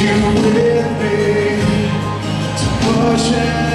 you with me to push it.